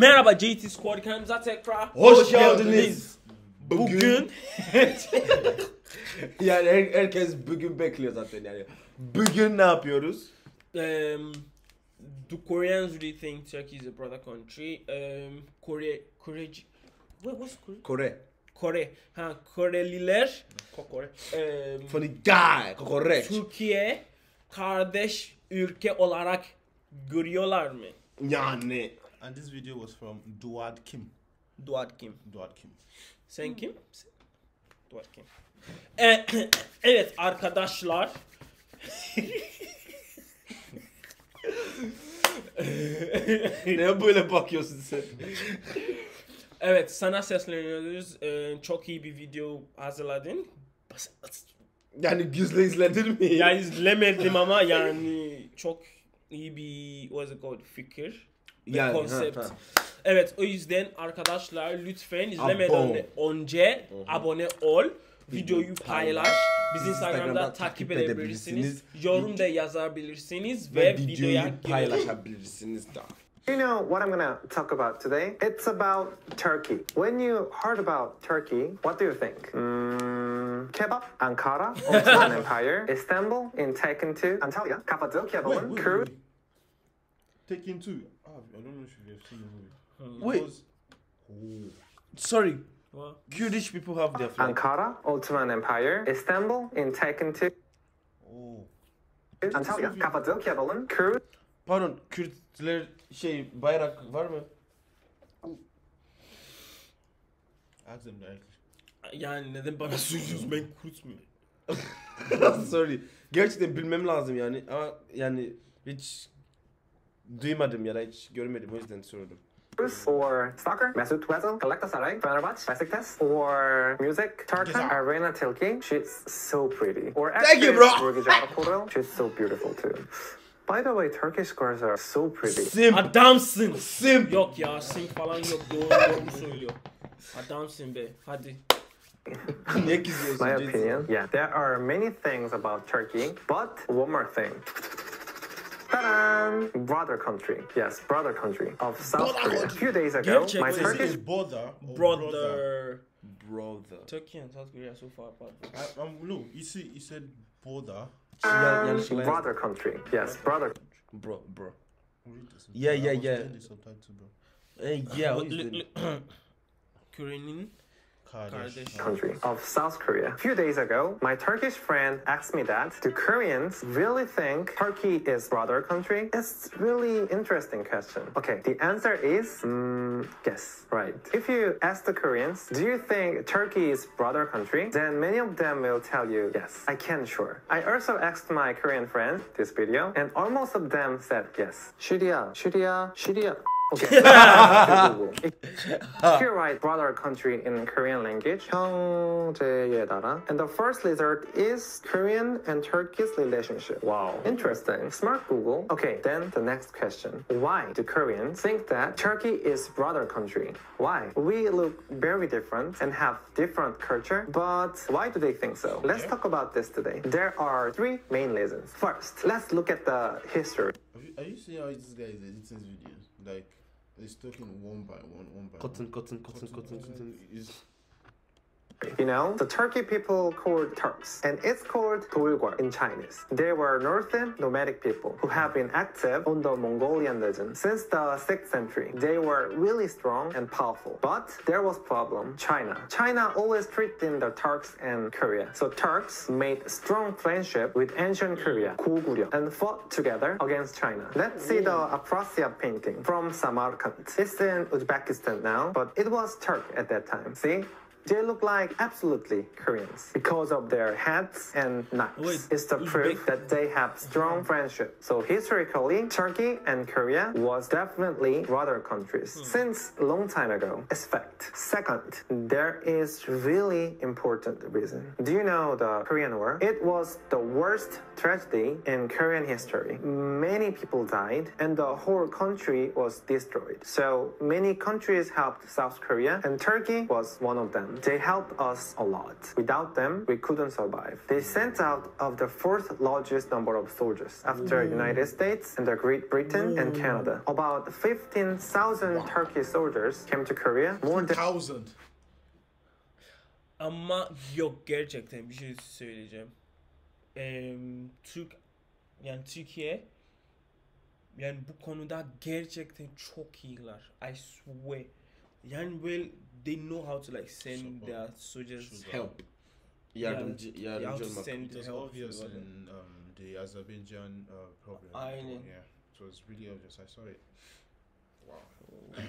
Merhaba JT Squad kanalımıza tekrar Hoş geldiniz. Bugün Yani her- herkes bugün bekliyor zaten yani. Bugün ne yapıyoruz? um, do Koreans really think Turkey is a brother country? Um, Kore Kore Wait, what's Kore? Kore. Kore. Ha Koreliler Kokore. Um, Funny guy. Kokoreç. Türkiye kardeş ülke olarak görüyorlar mı? Yani. And this video was from Duad Kim. Duat kim? Duad Kim. Sen kim? Sen- Duat kim? E, evet arkadaşlar. ne böyle bakıyorsun sen? Evet sana sesleniyoruz. Ee, çok iyi bir video hazırladın. Yani güzle izledin mi? Yani izlemedim ama yani çok iyi bir what's it called fikir. Yani, ha, konsept. ha. Evet o yüzden arkadaşlar lütfen izlemeden Abone. önce abone ol. Videoyu paylaş. Bizi Instagram'da takip edebilirsiniz. Yorum da yazabilirsiniz Ve ve videoya videoyu paylaşabilirsiniz da. You know what I'm gonna talk about today? It's about Turkey. When you heard about Turkey, what do you think? Mm, kebab, Ankara, Ottoman Empire, Istanbul, in Taken 2, Antalya, Cappadocia, Wait, Balloon, wait. Taken two. Ah, I don't know if you've seen the movie. Wait. Was- Oh. Sorry. What? Kurdish people have their flag. Ankara, Ottoman Empire, Istanbul, in Taken 2, Oh. Antalya, Cappadocia, Balloon, Cruise. Pardon Kürtler şey bayrak var mı? Directly. Yani neden bana söylüyorsun ben Kürt müyüm? Sorry. Gerçekten bilmem lazım yani ama yani hiç duymadım ya da hiç görmedim o yüzden sordum. or soccer, Mesut Özil, Galatasaray, Fenerbahçe, Besiktas, or music, Tarkan, Aleyna Tilki. She's so pretty. Or Thank you, bro. Burcu Çağatay. She's so beautiful too. By the way, Turkish girls are so pretty. Simp. Adamsın. Simp. Yok ya simp falan yok doğru doğru söylüyor. Adamsın be hadi. My opinion. Yeah, there are many things about Turkey, but one more thing. Ta-da! Brother country. Yes, brother country of South Korea. A few days ago, Gerçek my mi? Turkish Is brother Brother. Brother. Turkey and South Korea are so far apart. I, um, no, you see, he said brother. Yan- yanlışlıkla yazdım. brother country. Yes, brother Bro, bro. Read. Yeah, yeah, was yeah. getting the subtitle, bro. Eh, yeah, o L- yüzden. l- Kore'nin Kardeş. Kardeş. country of South Korea. A few days ago, my Turkish friend asked me that do Koreans really think Turkey is brother country? It's really interesting question. Okay, the answer is mm, yes, right. If you ask the Koreans, do you think Turkey is brother country? Then many of them will tell you yes. I can sure. I also asked my Korean friend this video, and almost of them said yes. Syria, Syria, Syria. Okay. If you write brother country in Korean language, 형제의 나라. And the first lizard is Korean and Turkey's relationship. Wow. Interesting. Smart Google. Okay, then the next question. Why do Koreans think that Turkey is brother country? Why? We look very different and have different culture, but why do they think so? Let's talk about this today. There are three main reasons. First, let's look at the history. Have you, are you seeing how this guy is editing his videos? Like, he's talking one by one, one by Cotton, one. cotton, cotton, cotton, cotton. Is you know, the Turkey people called Turks, and it's called Dolgor in Chinese. They were northern nomadic people who have been active on the Mongolian legend since the 6th century. They were really strong and powerful, but there was problem. China. China always treated the Turks and Korea. So Turks made strong friendship with ancient Korea, Goguryeo, and fought together against China. Let's see the Afrasiab painting from Samarkand. It's in Uzbekistan now, but it was Turk at that time. See? They look like absolutely Koreans because of their hats and knives. Wait, it's the proof that they have strong friendship. So historically, Turkey and Korea was definitely brother countries hmm. since a long time ago. It's fact. Second, there is really important reason. Do you know the Korean War? It was the worst tragedy in Korean history. Many people died and the whole country was destroyed. So many countries helped South Korea and Turkey was one of them. They helped us a lot. Without them, we couldn't survive. They sent out of the fourth largest number of soldiers after United States and the Great Britain and Canada. About 15,000 Turkish soldiers came to Korea. More than Thousand. Ama yok gerçekten bir şey söyleyeceğim. Eee Türk yani Türkiye yani bu konuda gerçekten çok iyiler. I swear. Yani böyle they know how to like send Support. their soldiers Sugar. Help. Yardımcı, yeah, yardımcı to send It was help. obvious in um, the Azerbaijan uh, problem. Aynen. Yeah, it was really obvious. I saw it. Wow.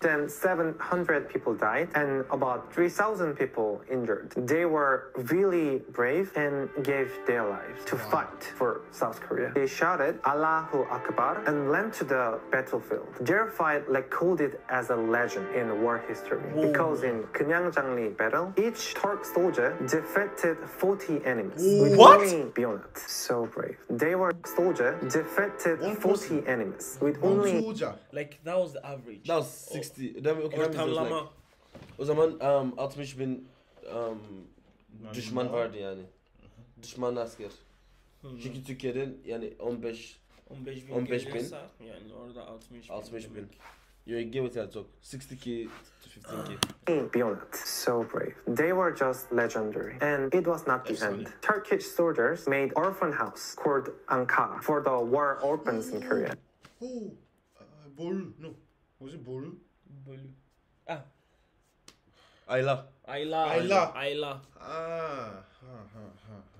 than 700 people died and about 3,000 people injured. They were really brave and gave their lives to fight for South Korea. They shouted Allahu Akbar and went to the battlefield. Their fight recorded as a legend in war history because in Kumyangjangni battle, each Turk soldier defeated 40 enemies with What? only bayonet. So brave. They were soldier defeated 40 enemies with only soldier. Like that was the average. That was 60. That, okay, that means there was like, Ortalama. o zaman um, 60 bin um, düşman vardı yani. Düşman asker. Çünkü Türkiye'den yani 15 15 bin 15 bin. yani orada 60 bin. 60 bin. demek. You give it a talk. 60k to 15k. Beyond so brave. They were just legendary. And it was not the That's end. funny. Turkish soldiers made orphan house called Ankara for the war orphans in Korea. Uh, No, was it Boru? Bölü. Ah, Ayla. Ayla. Ayla. Ayla. Ah, ha, ha, ha, ha, ha, anladım.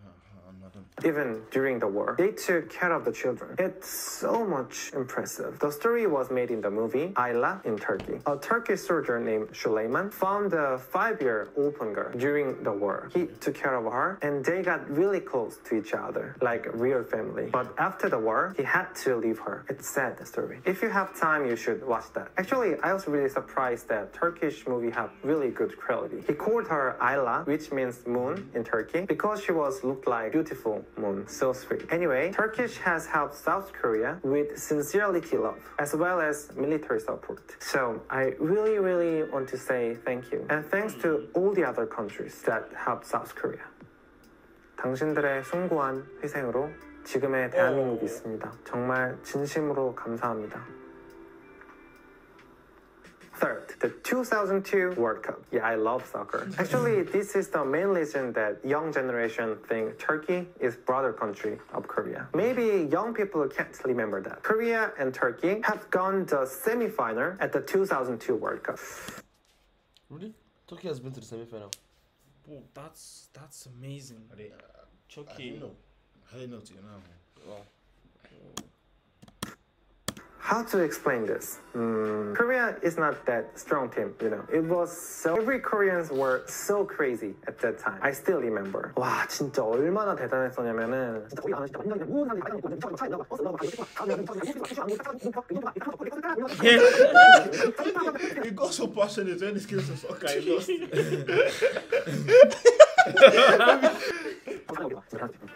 Even during the war, they took care of the children. It's so much impressive. The story was made in the movie Ayla in Turkey. A Turkish soldier named Süleyman found a five-year orphan girl during the war. He took care of her, and they got really close to each other, like a real family. But after the war, he had to leave her. It's sad the story. If you have time, you should watch that. Actually, I was really surprised that Turkish movie have really good quality. He called her Ayla, which means moon in Turkey, because she was looked like beautiful moon. So sweet. Anyway, Turkish has helped South Korea with sincerity love as well as military support. So I really, really want to say thank you. And thanks to all the other countries that helped South Korea. 당신들의 숭고한 희생으로 지금의 대한민국이 있습니다. 정말 진심으로 감사합니다. Third, the 2002 World Cup. Yeah, I love soccer. Actually, this is the main reason that young generation think Turkey is brother country of Korea. Maybe young people can't remember that. Korea and Turkey have gone the semi-final at the 2002 World Cup. Really? Turkey has been to the semi-final. Oh, that's that's amazing. Are they, uh, Çok I iyi. don't know. I don't know. Wow. How to explain this? Hmm, Korea is not that strong team, you know. It was so every Koreans were so crazy at that time. I still remember. 와 진짜 얼마나 대단했었냐면은 진짜 우리 아는 진짜 완전 그냥 모든 사람들이 알고 있고 차이 나고 버스 나고 You got so passionate when it came to soccer. I lost.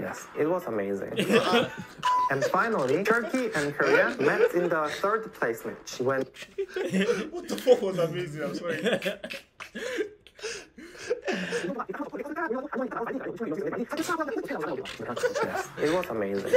Yes, it was amazing. and finally, Turkey and Korea met in the third place match when what the fuck was amazing? I'm sorry. Yes, it was amazing.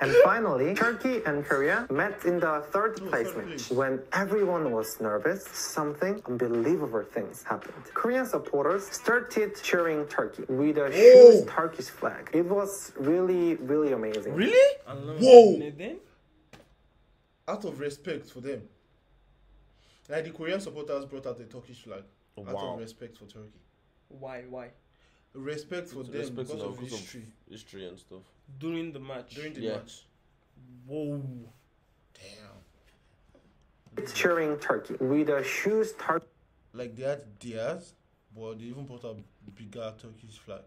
And finally, Turkey and Korea met in the third place match. When everyone was nervous, something unbelievable things happened. Korean supporters started cheering Turkey with a huge Turkish flag. It was really, really amazing. Really? Anlamadım. Whoa. Out of respect for them. Like the Korean supporters brought out the Turkish flag. out wow. of respect for Turkey. Why? Why? Respect for them Respect because of them, because of history. history and stuff. During the match. During the Yeah. match. Whoa. Damn. Cheering Turkey with a shoes Turkish Like they had theirs, but they even brought a bigger Turkish flag.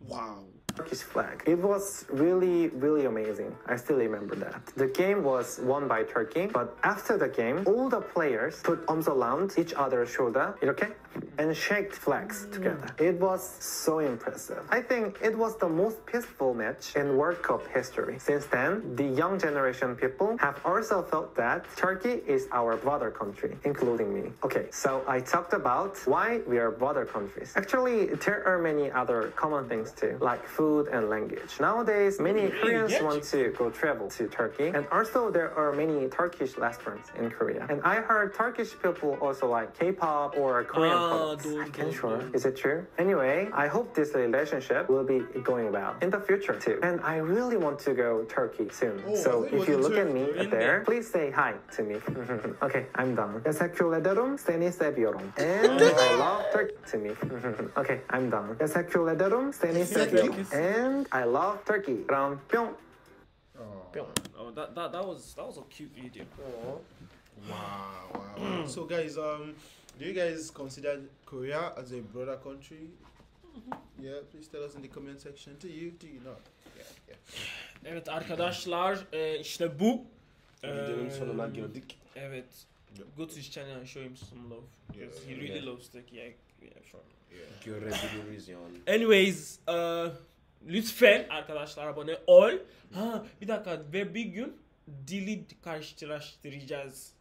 Wow. Turkish flag. It was really, really amazing. I still remember that. The game was won by Turkey, but after the game, all the players put arms around each other's shoulder, okay, and shaked flags mm. together. It was so impressive. I think it was the most peaceful match in World Cup history. Since then, the young generation people have also felt that Turkey is our brother country, including me. Okay, so I talked about why we are brother countries. Actually, there are many other common things too, like food and language. Nowadays, many Koreans want to go travel to Turkey, and also there are many Turkish restaurants in Korea. And I heard Turkish people also like K-pop or Korean yeah, oh, don't, sure. Is it true? Anyway, I hope this relationship will be going well in the future too. And I really want to go Turkey soon. Oh, so if you look at me there, there, please say hi to me. okay, I'm done. And I love Turkey to me. okay, I'm done. Teşekkür ederim. Seni. And I love Turkey. Oh. oh, that, that that was that was a cute video. Oh. Wow, wow. wow. so guys, um do you guys consider Korea as a brother country? Yeah, please tell us in the comment section. Do you? Do you not? Yeah, yeah. Evet arkadaşlar e, işte bu. Videonun Ee, sonuna geldik. Evet. Go to his channel and show him some love. 'cause he really Yeah. loves Turkey. Yeah, yeah, sure. Görebiliriz yani. Anyways, uh, lütfen arkadaşlar abone ol. Ha bir dakika ve bir gün dili karşılaştıracağız.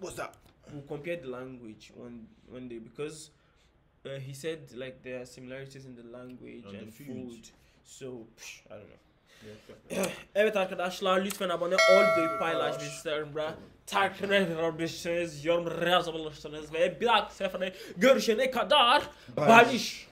What's that? We'll compare the language one one day because uh, he said like there are similarities in the language And the and, food. food. So psh, I don't know. Evet arkadaşlar lütfen abone ol ve paylaş Instagram'da takip edebilirsiniz, yorum yazabilirsiniz ve bir dahaki sefere görüşene kadar barış.